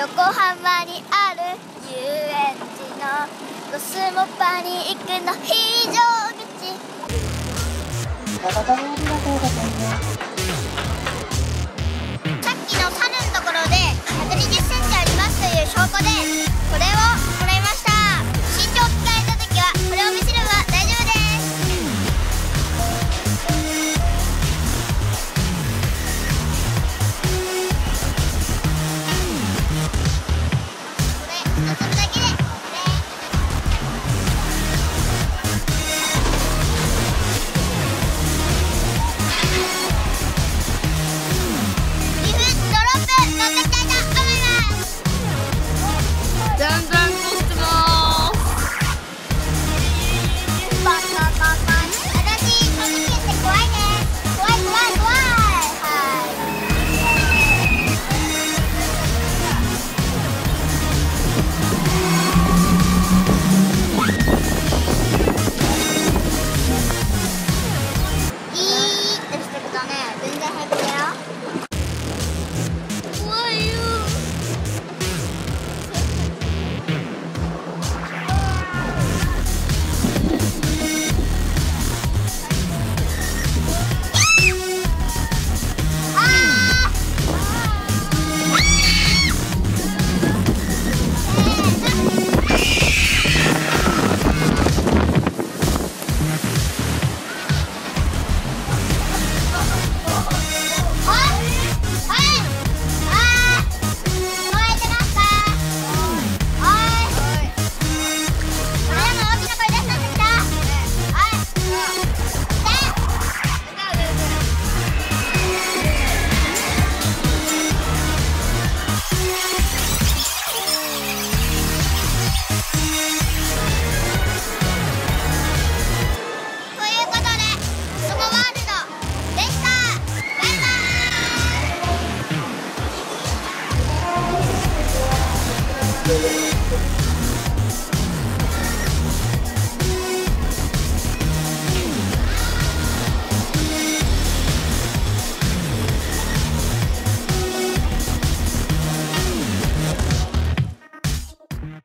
横浜にある遊園地のコスモパニ行クの非常口。Música